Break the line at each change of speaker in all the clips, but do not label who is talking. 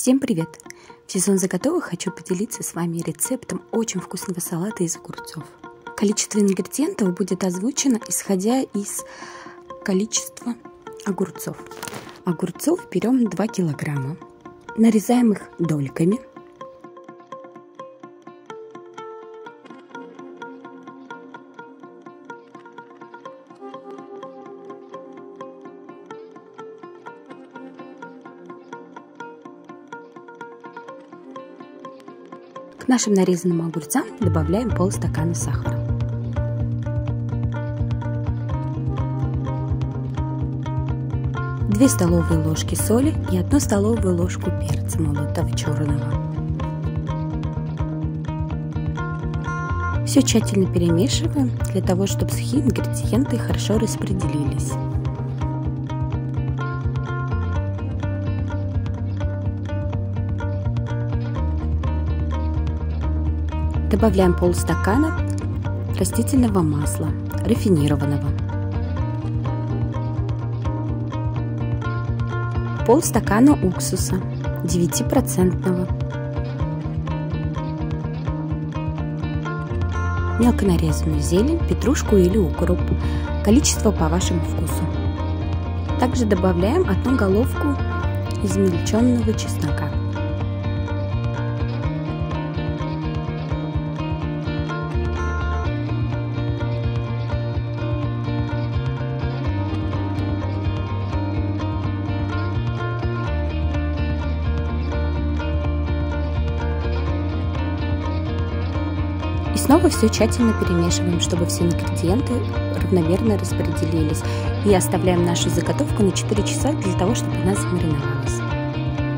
Всем привет! В сезон заготовок хочу поделиться с вами рецептом очень вкусного салата из огурцов. Количество ингредиентов будет озвучено, исходя из количества огурцов. Огурцов берем 2 килограмма, нарезаем их дольками – К нашим нарезанным огурцам добавляем полстакана сахара. Две столовые ложки соли и одну столовую ложку перца молотого черного. Все тщательно перемешиваем для того, чтобы сухие ингредиенты хорошо распределились. Добавляем полстакана растительного масла, рафинированного. Полстакана уксуса 9%. Мелко нарезанную зелень, петрушку или укроп. Количество по вашему вкусу. Также добавляем одну головку измельченного чеснока. И снова все тщательно перемешиваем, чтобы все ингредиенты равномерно распределились. И оставляем нашу заготовку на 4 часа для того, чтобы она замариновалась.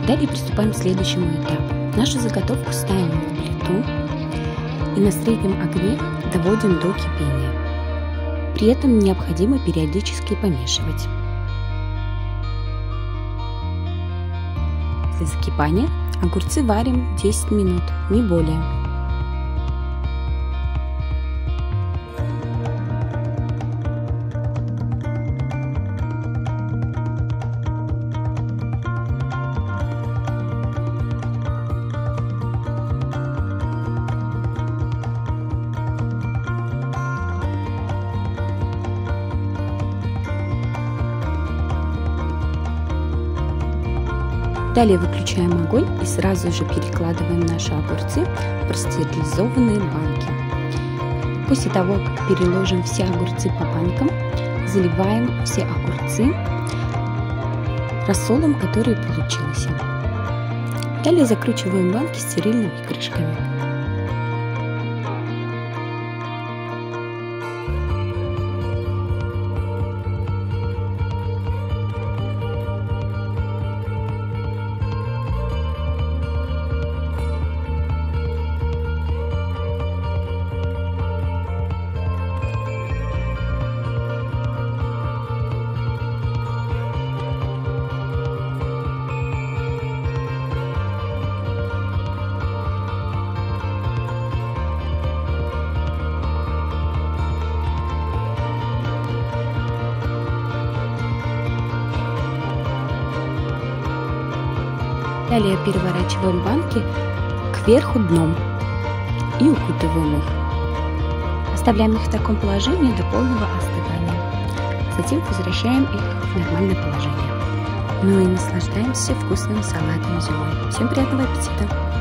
Далее приступаем к следующему этапу. Нашу заготовку ставим на плиту и на среднем огне доводим до кипения. При этом необходимо периодически помешивать. После закипания огурцы варим 10 минут, не более. Далее выключаем огонь и сразу же перекладываем наши огурцы в простерилизованные банки. После того, как переложим все огурцы по банкам, заливаем все огурцы рассолом, который получился. Далее закручиваем банки стерильными крышками. Далее переворачиваем банки кверху дном и укутываем их. Оставляем их в таком положении до полного остывания. Затем возвращаем их в нормальное положение. Ну и наслаждаемся вкусным салатом зимой. Всем приятного аппетита!